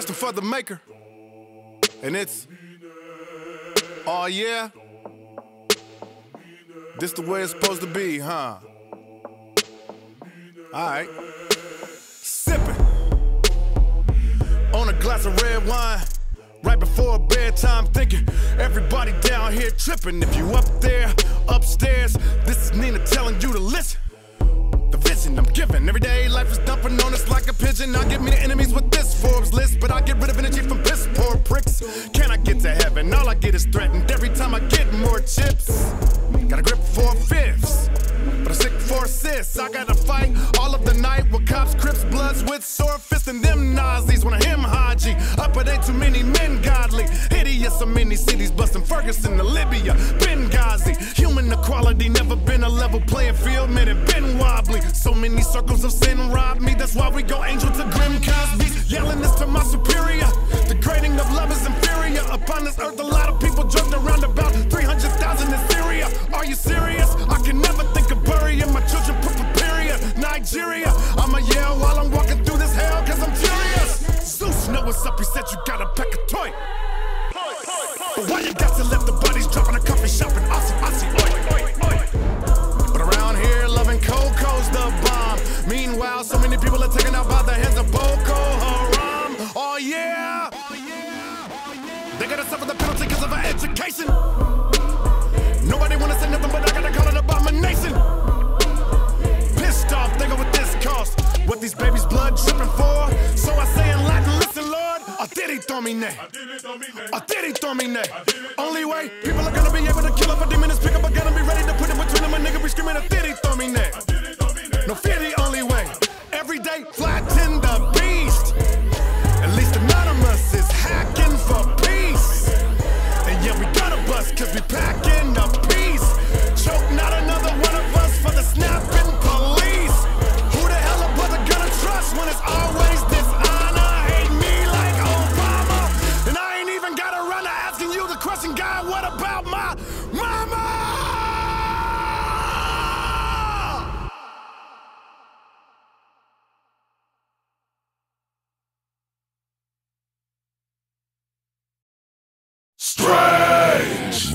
question for the maker. And it's, oh yeah? This the way it's supposed to be, huh? Alright. Sipping on a glass of red wine. Right before bedtime, thinking everybody down here tripping. If you up there, upstairs, this is Nina telling you to listen. A pigeon. I'll get me the enemies with this Forbes list, but I get rid of energy from piss poor pricks. Can I get to heaven? All I get is threatened every time I get more chips. Got a grip for fifths. But I'm sick for assists. I gotta fight all of the night with cops, crips, bloods with sore fists and them Nazis. When I him Hadji, up it ain't too many men godly. Hideous, so many cities busting Ferguson to Libya, Benghazi. Human equality never been a level playing field, man, it been. So many circles of sin robbed me. That's why we go angel to grim Cosby's. Yelling this to my superior. The grading of love is inferior. Upon this earth, a lot of people drugged around about 300,000 in Syria. Are you serious? I can never think of burying my children, put period. Nigeria, I'ma yell while I'm walking through this hell, cause I'm furious. Zeus, know what's up, he said you gotta pack a toy. But why you got to let the bodies drop in a coffee shop are taken out by the hands of Boko Haram. Oh yeah! They gotta suffer the penalty because of our education. Nobody wanna say nothing, but I gotta call it abomination. Pissed off, think of what this cost. What these babies' blood dripping for. So I say in Latin, listen, Lord, Audi Domine. A diddy domine. Only way people are gonna be able to kill up a demon is pick up a gun and be ready to put it between them. A nigga be screaming Audi Domine.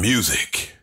Music.